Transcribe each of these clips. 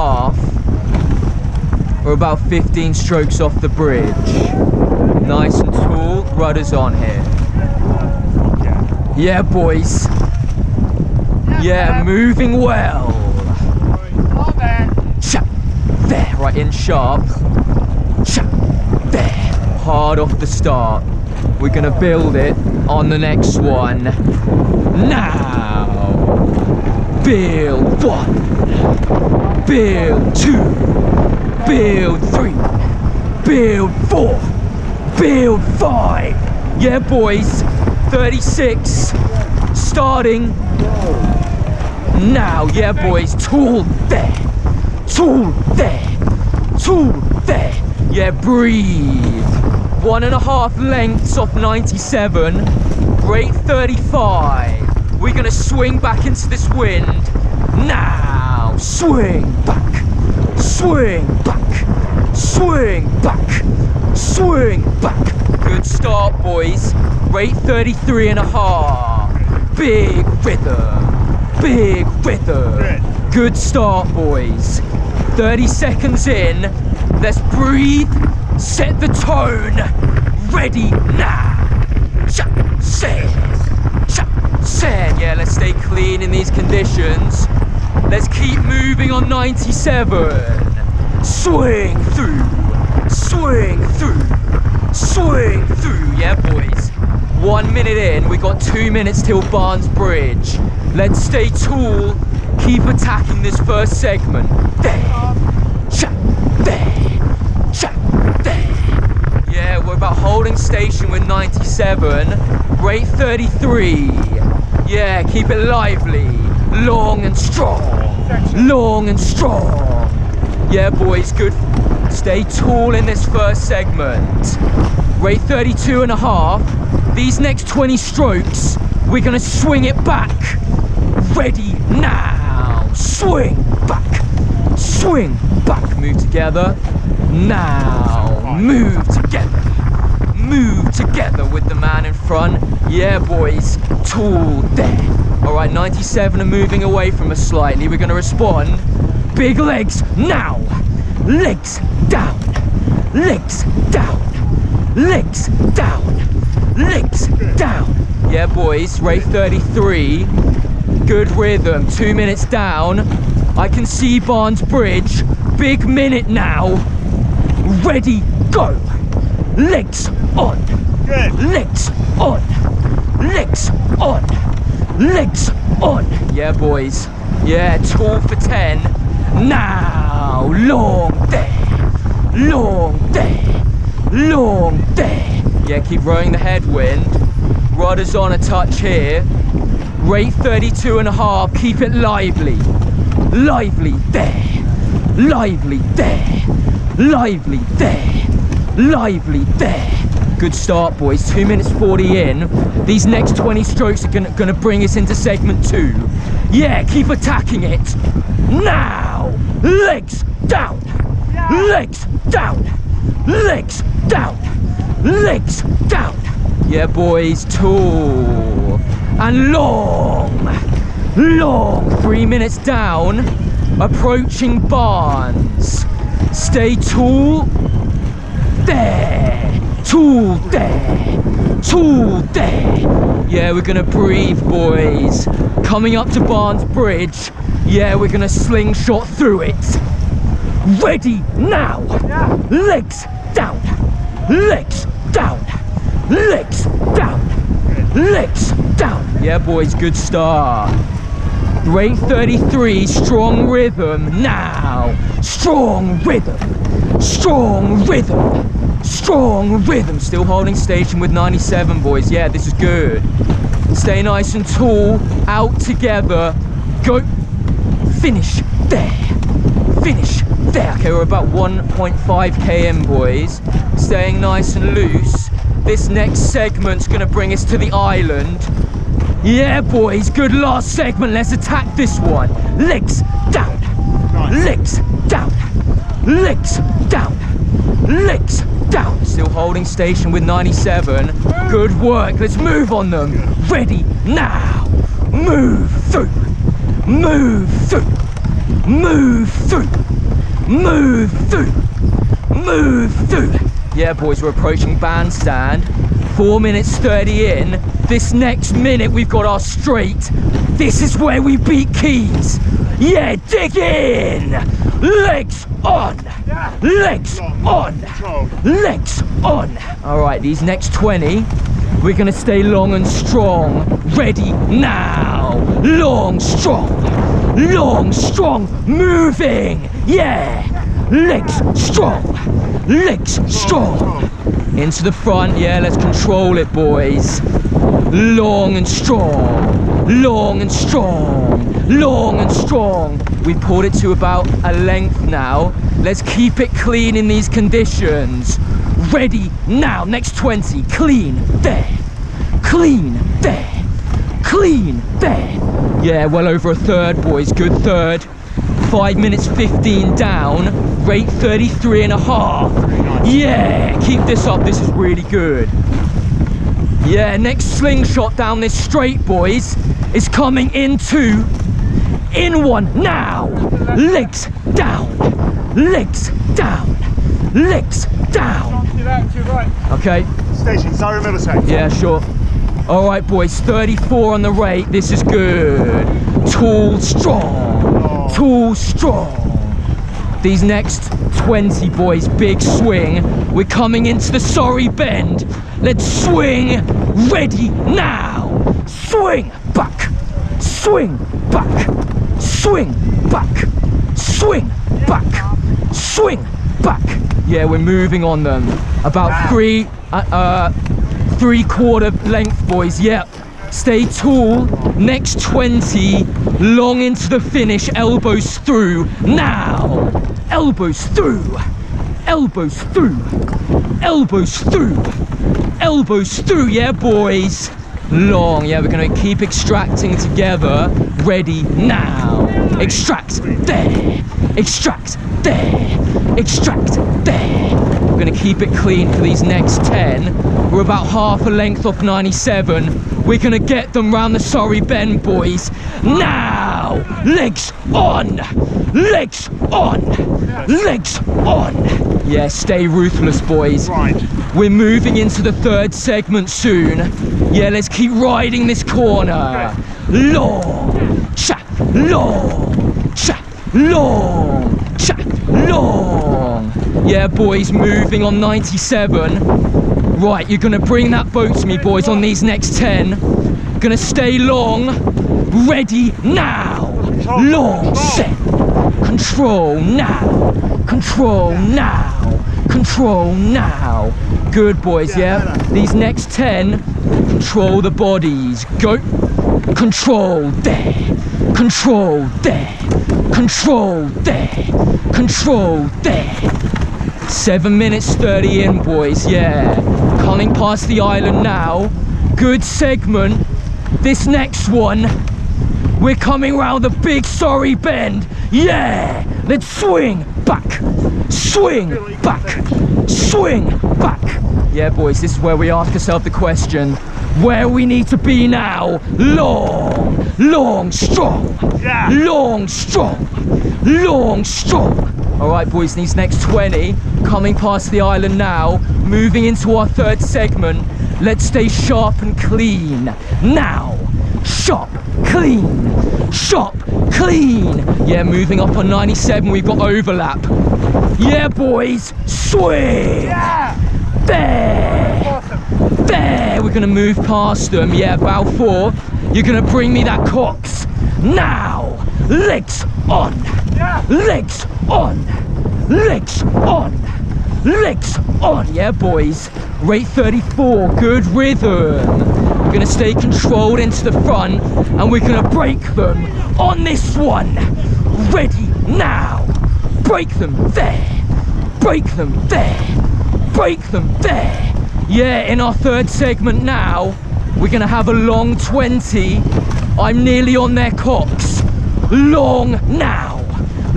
half. We're about 15 strokes off the bridge. Nice and tall, rudders on here. Yeah, boys. Yeah, moving well. There, right in sharp. Cha, there, hard off the start. We're gonna build it on the next one. Now, build one, build two, build three, build four, build five. Yeah, boys, 36, starting now. Yeah, boys, tool there, tool there, tool there. Yeah, breathe. One and a half lengths off 97, rate 35. We're gonna swing back into this wind. Now, swing back, swing back, swing back, swing back. Good start, boys. Rate 33 and a half. Big rhythm, big rhythm. Good start, boys. 30 seconds in. Let's breathe, set the tone. Ready now. Cha, set. Cha, set. Yeah, let's stay clean in these conditions. Let's keep moving on 97. Swing through, swing through, swing through. Yeah, boys. One minute in, we got two minutes till Barnes Bridge. Let's stay tall, keep attacking this first segment. There, cha, there, cha, there. Yeah, we're about holding station with 97, rate 33. Yeah, keep it lively, long and strong, long and strong. Yeah, boys, good. Stay tall in this first segment. Rate 32 and a half. These next 20 strokes, we're gonna swing it back. Ready now. Swing back. Swing back. Move together. Now. Move together. Move together with the man in front. Yeah, boys. Tall there. All right, 97 are moving away from us slightly. We're gonna respond. Big legs now. Legs down. Legs down. Legs down. Legs down. Yeah, boys. Rate 33. Good rhythm. Two minutes down. I can see Barnes Bridge. Big minute now. Ready, go. Legs on. Good. Legs on. Legs on. Legs on. Yeah, boys. Yeah, tall for 10. Now, long day, Long day, Long day. Yeah, keep rowing the headwind. Rudder's on a touch here. Rate 32 and a half. Keep it lively. Lively there. Lively there. Lively there. Lively there. Good start, boys. Two minutes 40 in. These next 20 strokes are gonna, bring us into segment two. Yeah, keep attacking it. Now! Legs down! Legs down! Legs down! Legs down! Yeah, boys, tall and long. Long. Three minutes down. Approaching Barnes. Stay tall. There. Tall there. There. Yeah, we're gonna breathe, boys. Coming up to Barnes Bridge. Yeah, we're gonna slingshot through it. Ready now. Legs down. Legs down. Legs down. Legs down. Yeah, boys, good start. Rate 33, strong rhythm now. Strong rhythm. Strong rhythm. Strong rhythm. Still holding station with 97, boys. Yeah, this is good. Stay nice and tall. Out together. Go. Finish there. Finish there. Okay, we're about 1.5 km, boys. Staying nice and loose. This next segment's gonna bring us to the island. Yeah, boys, good last segment. Let's attack this one. Legs down. Nice. Legs down. Legs down. Legs down. Still holding station with 97. Good work. Let's move on them. Ready now. Move through. Move through. Move through. Move through. Move through. Yeah, boys, we're approaching bandstand. Four minutes 30 in. This next minute, we've got our straight. This is where we beat Caius. Yeah, dig in. Legs on. Legs on. Legs on. All right, these next 20, we're gonna stay long and strong. Ready now. Long, strong. Long, strong. Moving. Yeah. Legs strong. Legs strong. Into the front. Yeah, let's control it, boys. Long and strong. Long and strong. Long and strong. We pulled it to about a length now. Let's keep it clean in these conditions. Ready now. Next 20. Clean. There. Clean. There. Clean. There. Yeah, well over a third, boys. Good third. 5 minutes 15 down. Rate 33 and a half. Yeah, keep this up. This is really good. Yeah, next slingshot down this straight, boys, is coming into in one now. Legs down. Legs down. Legs down. To that, to your. Okay. Station, Siren Middlesex. Yeah, sure. All right, boys, 34 on the rate. This is good. Tall, strong. Oh. Tall, strong. These next 20 boys, big swing. We're coming into the Surrey bend. Let's swing. Ready now. Swing back. Swing back. Swing back. Swing back. Swing back. Yeah, we're moving on them. About three, uh, uh, three quarter length, boys. Yep. Stay tall. Next 20. Long into the finish. Elbows through. Now. Elbows through. Elbows through. Elbows through. Elbows through. Yeah, boys. Long. Yeah, we're to keep extracting together. Ready now. Extract. There. Extract. There. Extract. There. We're to keep it clean for these next 10. We're about half a length off 97. We're to get them round the Surrey Bend, boys. Now! Legs on! Legs on! Legs on! Yeah, stay ruthless, boys. Right. We're moving into the third segment soon. Yeah, let's keep riding this corner. Long, chat, long, chat, long, chat, long. Yeah, boys, moving on 97. Right, you're gonna bring that boat to me, boys, on these next 10. Gonna stay long. Ready now. Long, set. Control now. Control now. Control now. Good boys, yeah? These next 10, control the bodies. Go. Control there. Control there. Control there. Control there. Seven minutes 30 in, boys, yeah. Coming past the island now. Good segment. This next one, we're coming round the big Surrey bend. Yeah! Let's swing back. Swing back. Swing back. Yeah, boys, this is where we ask ourselves the question where we need to be now. Long, long, strong. Yeah. Long, strong. Long, strong. All right, boys, these next 20 coming past the island now, moving into our third segment. Let's stay sharp and clean. Now, sharp, clean, shop, clean. Yeah, moving up on 97, we've got overlap. Yeah, boys, swing. Yeah. There. Awesome. There, we're gonna move past them. Yeah, bow four. You're gonna bring me that cox. Now, legs on. Yeah. Legs on. Legs on. Legs on. Yeah, boys. Rate 34. Good rhythm. We're gonna stay controlled into the front and we're gonna break them on this one. Ready now. Break them there. Break them there. Break them there. Yeah, in our third segment now, we're gonna have a long 20. I'm nearly on their cox. Long now.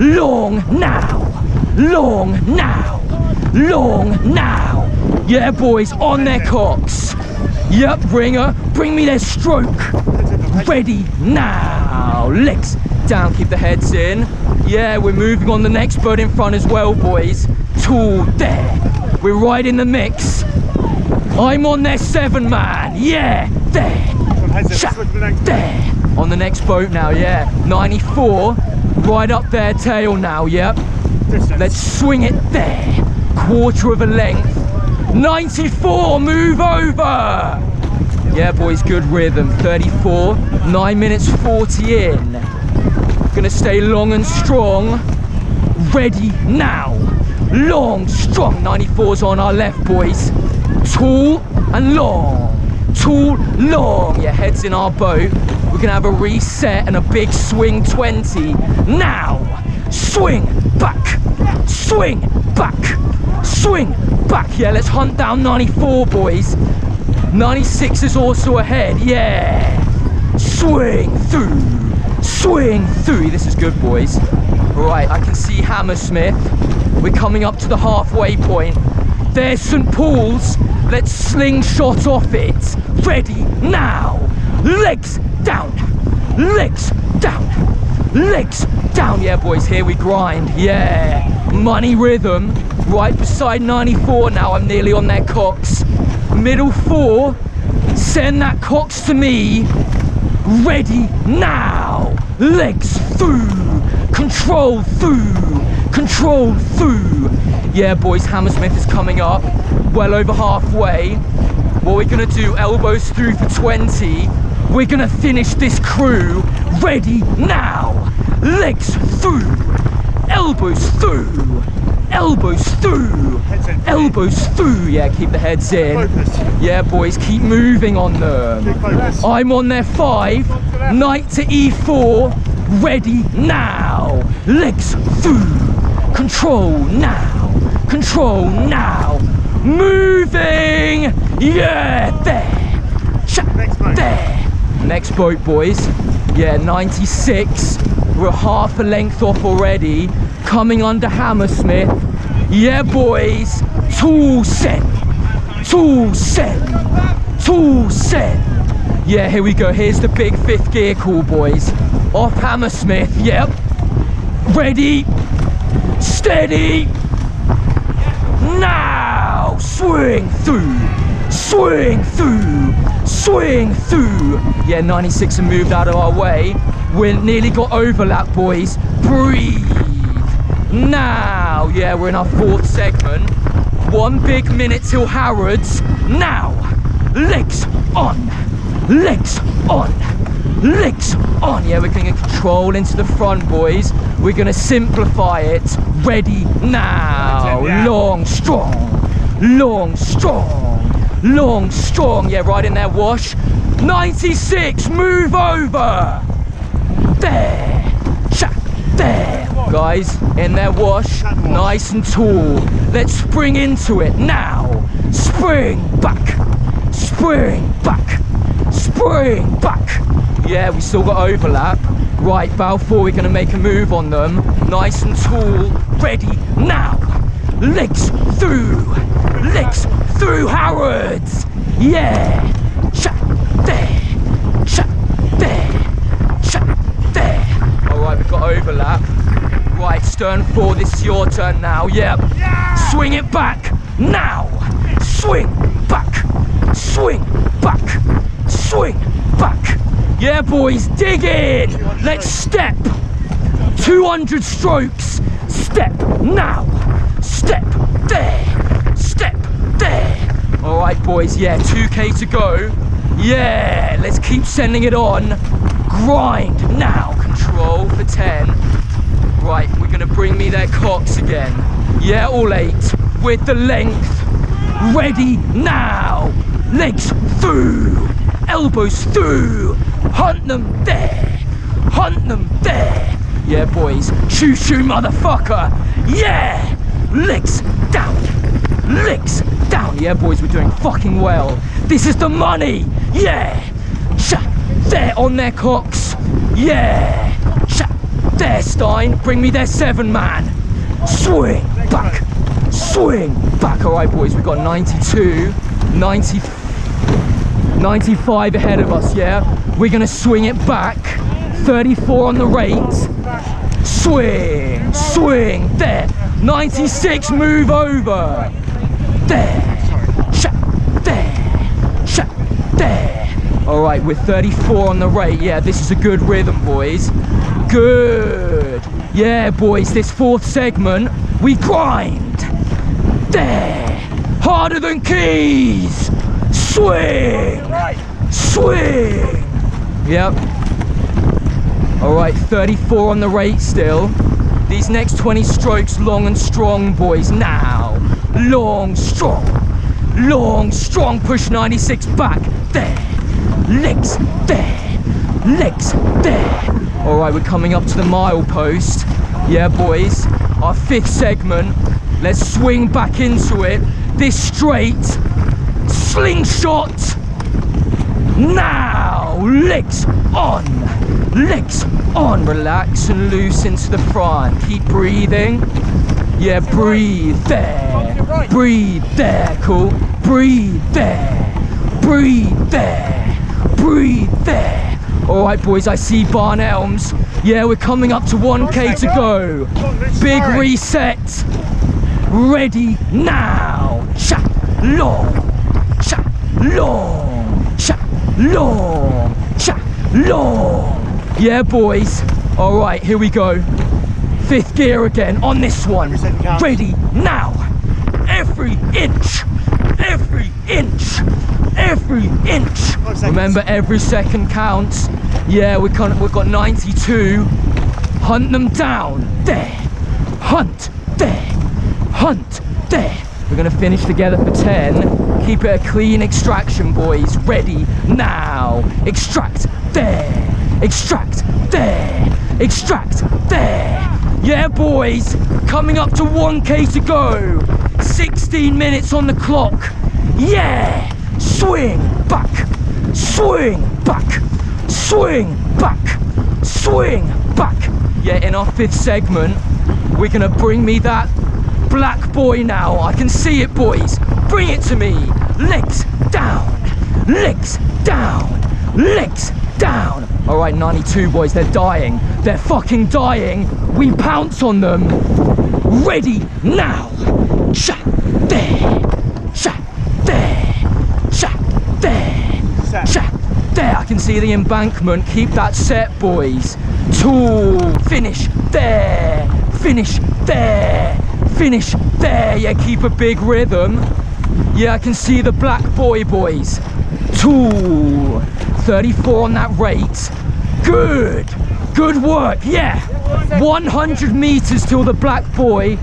Long now. Long now. Long now. Yeah, boys, on their cox. Yep, bring her. Bring me their stroke. Ready now. Legs down, keep the heads in. Yeah, we're moving on the next bird in front as well, boys. Tall, there. We're right in the mix. I'm on their seven man. Yeah, there. There. On the next boat now, yeah. 94. Right up their tail now, yep. Let's swing it there. Quarter of a length. 94, move over. Yeah, boys, good rhythm. 34, 9 minutes 40 in. Gonna stay long and strong. Ready now. Long, strong. 94's on our left, boys. Tall and long. Tall, long. Yeah, heads in our boat. We're gonna have a reset and a big swing 20. Now. Swing back. Swing back. Swing back. Yeah, let's hunt down 94, boys. 96 is also ahead. Yeah. Swing through. Swing through. This is good, boys. Right, I can see Hammersmith. We're coming up to the halfway point. There's St. Paul's. Let's slingshot off it. Ready now. Legs down. Legs down. Legs down. Yeah, boys, here we grind. Yeah. Money rhythm. Right beside 94 now. I'm nearly on their cox. Middle four. Send that cox to me. Ready now. Legs through. Control through. Control through. Yeah, boys, Hammersmith is coming up. Well over halfway. What we're gonna do, elbows through for 20. We're gonna finish this crew. Ready now. Legs through. Elbows through. Elbows through. Elbows through. Yeah, keep the heads in. Yeah, boys, keep moving on them. I'm on their five. Knight to e4. Ready now. Legs through. Control now. Control now. Moving. Yeah, there. Cha- Next boat. There. Next boat, boys. Yeah, 96. We're half a length off already. Coming under Hammersmith. Yeah, boys. Tool set. Tool set. Tool set. Yeah, here we go. Here's the big fifth gear call, boys. Off Hammersmith. Yep. Ready. Steady. Now. Swing through. Swing through. Swing through. Yeah, 96 have moved out of our way. We're nearly got overlap, boys. Breathe. Now. Yeah, we're in our fourth segment. One big minute till Harrods. Now. Legs on. Legs on. Legs on. Yeah, we're going to control into the front, boys. We're going to simplify it. Ready now. That's it, yeah. Long, strong. Long, strong. Long, strong. Yeah, right in there, wash. 96. Move over. There. Cha. There. Guys, in there, wash. Nice and tall. Let's spring into it now. Spring back. Spring back. Spring back. Yeah, we still got overlap. Right, bow four, we're gonna make a move on them. Nice and tall. Ready now. Legs through. Legs through Harrods. Yeah. Cha. There. Cha. There. Cha. There. All right, we've got overlap. Right, stern four. This is your turn now. Yep. Swing it back now. Swing back. Swing back. Swing back. Yeah, boys, dig in. Let's step. 200 strokes. Step now. Step there. Right, boys. Yeah, 2k to go. Yeah, let's keep sending it on. Grind now. Control for 10. Right, we're gonna bring me their cox again. Yeah, all eight. With the length. Ready now. Legs through. Elbows through. Hunt them there. Hunt them there. Yeah, boys. Shoo, motherfucker. Yeah. Legs down. Legs down. Yeah, boys, we're doing fucking well. This is the money. Yeah. Sha. There on their cox. Yeah. Sha. There, Stein. Bring me their seven man. Swing back. Swing back. All right, boys, we've got 92, 90, 95 ahead of us, yeah? We're gonna swing it back. 34 on the rate. swing, swing, there. 96, move over. There, shut, there, shut, there. All right, we're 34 on the rate. Yeah, this is a good rhythm, boys. Good. Yeah, boys, this fourth segment, we grind. There, harder than Caius. Swing, swing. Yep. All right, 34 on the rate still. These next 20 strokes, long and strong, boys. Now, long, strong, long, strong. Push 96 back. There, legs, there, legs, there. All right, we're coming up to the mile post. Yeah, boys. Our fifth segment. Let's swing back into it. This straight slingshot. Now, legs on, legs on. Relax and loose into the front. Keep breathing. Yeah, breathe there. Breathe there, cool. Breathe there. Breathe there. Breathe there. All right, boys, I see Barn Elms. Yeah, we're coming up to 1K to go. Big reset. Ready now. Sha, long, sha, long, sha, long, sha, long. Yeah, boys. All right, here we go. Fifth gear again on this one. Ready now. Every inch, every inch, every inch. Remember, every second counts. Yeah, we of, we've got 92. Hunt them down. There. Hunt. There. Hunt. There. We're gonna finish together for 10. Keep it a clean extraction, boys. Ready now. Extract. There. Extract. There. Extract. There. Yeah, boys. Coming up to 1k to go. 16 minutes on the clock. Yeah. Swing back. Swing back. Swing back. Swing back. Yeah, in our fifth segment, we're gonna bring me that Black Buoy now. I can see it, boys. Bring it to me. Legs down. Legs down. Legs down. All right, 92 boys. They're dying. They're fucking dying. We pounce on them. Ready now. Shot there. Shot there. Shot there. Shot there. I can see the embankment. Keep that set, boys. Tool. Finish there. Finish there. Finish there. Yeah, keep a big rhythm. Yeah, I can see the Black Buoy, boys. Tool. 34 on that rate. Good. Good work. Yeah. 100 meters till the Black Buoy.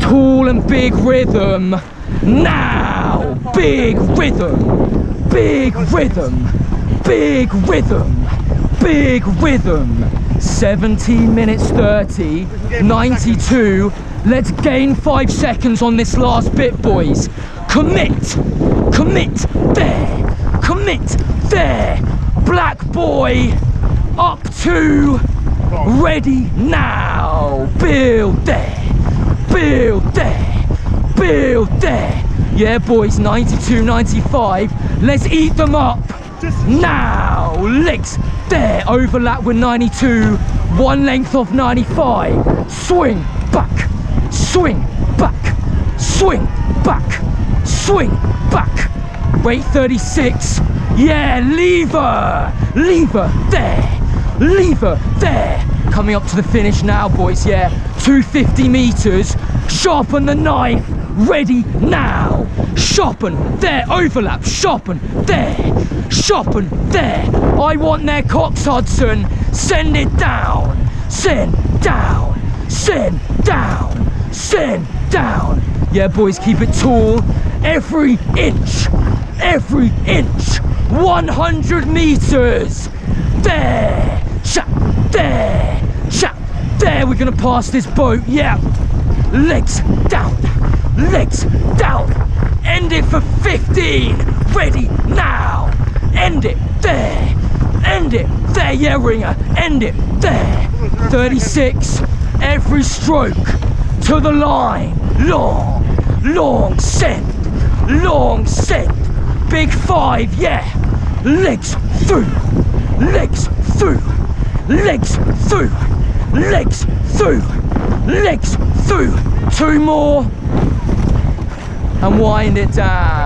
Tall and big rhythm. Now. Big rhythm. Big rhythm. Big rhythm. Big rhythm. 17 minutes 30. 92. Let's gain five seconds on this last bit, boys. Commit. Commit. There. Commit. There. Black Buoy. Up to. Ready now. Build there. Build there. Build there. Yeah, boys, 92, 95. Let's eat them up. Now, legs there. Overlap with 92. One length of 95. Swing back. Swing back. Swing back. Swing back. Rate 36. Yeah, lever. Lever there. Lever there. Coming up to the finish now, boys. Yeah, 250 meters. Sharpen the knife. Ready now. Sharpen there. Overlap. Sharpen there. Sharpen there. I want their Cox Hudson. Send it down. Send down. Send down. Send down. Yeah, boys, keep it tall. Every inch. Every inch. 100 meters. There. Shut. There. Shut. There. We're gonna pass this boat. Yeah. Legs down. Legs down. End it for 15. Ready now. End it there. End it there. Yeah, ringer. End it there. 36. Every stroke to the line. Long. Long send. Long send. Big five. Yeah. Legs through. Legs through. Legs through. legs through, legs through. Two more. And wind it down.